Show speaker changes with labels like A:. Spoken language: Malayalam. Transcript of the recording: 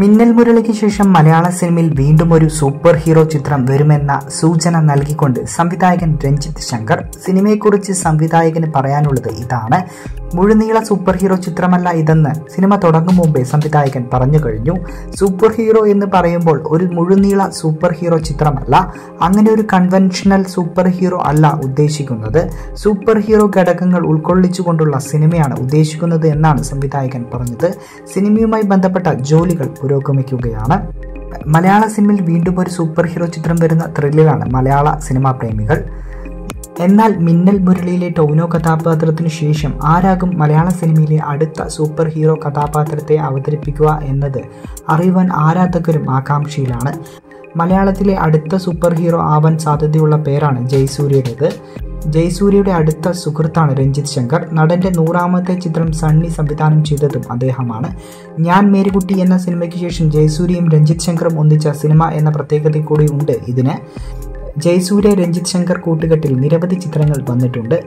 A: മിന്നൽ മുരളിക്ക് ശേഷം മലയാള സിനിമയിൽ വീണ്ടും ഒരു സൂപ്പർ ഹീറോ ചിത്രം വരുമെന്ന സൂചന നൽകിക്കൊണ്ട് സംവിധായകൻ രഞ്ജിത്ത് ശങ്കർ സിനിമയെക്കുറിച്ച് സംവിധായകന് പറയാനുള്ളത് ഇതാണ്. മുഴുനീള സൂപ്പർ ഹീറോ ചിത്രമല്ല ഇതെന്ന് സിനിമ തുടങ്ങും മുമ്പേ സംവിധായകൻ പറഞ്ഞു കഴിഞ്ഞു. സൂപ്പർ ഹീറോ എന്ന് പറയുമ്പോൾ ഒരു മുഴുനീള സൂപ്പർ ഹീറോ ചിത്രമല്ല അങ്ങനെ ഒരു കൺവെൻഷണൽ സൂപ്പർ ഹീറോ അല്ല ഉദ്ദേശിക്കുന്നത്. സൂപ്പർ ഹീറോ ഘടകങ്ങൾ ഉൾക്കൊള്ളിച്ചുകൊണ്ടുള്ള സിനിമയാണ് ഉദ്ദേശിക്കുന്നത് എന്നാണ് സംവിധായകൻ പറഞ്ഞത്. സിനിമയുമായി ബന്ധപ്പെട്ട ജോലികൾ പുരോഗമിക്കുകയാണ്. മലയാള സിനിമയിൽ വീണ്ടും ഒരു സൂപ്പർ ഹീറോ ചിത്രം വരുന്ന ത്രില്ലിലാണ് മലയാള സിനിമാ പ്രേമികൾ. എന്നാൽ മിന്നൽ മുരളിയിലെ ടോവിനോ കഥാപാത്രത്തിനു ശേഷം ആരാകും മലയാള സിനിമയിലെ അടുത്ത സൂപ്പർ ഹീറോ കഥാപാത്രത്തെ അവതരിപ്പിക്കുക എന്നത് അറിയുവാൻ ആരാധകരും ആകാംക്ഷയിലാണ്. മലയാളത്തിലെ അടുത്ത സൂപ്പർ ഹീറോ ആവാൻ സാധ്യതയുള്ള പേരാണ് ജയസൂര്യയുടേത്. ജയസൂര്യയുടെ അടുത്ത സുഹൃത്താണ് രഞ്ജിത്ത് ശങ്കർ. നടന്റെ നൂറാമത്തെ ചിത്രം സണ്ണി സംവിധാനം ചെയ്തതും അദ്ദേഹമാണ്. ഞാൻ മേരികുട്ടി എന്ന സിനിമയ്ക്ക് ശേഷം ജയസൂര്യയും രഞ്ജിത്ത് ശങ്കറും ഒന്നിച്ച സിനിമ എന്ന പ്രത്യേകത കൂടി ഉണ്ട് ഇതിന്. ജയസൂര്യ രഞ്ജിത്ത് ശങ്കർ കൂട്ടുകെട്ടിൽ നിരവധി ചിത്രങ്ങൾ വന്നിട്ടുണ്ട്.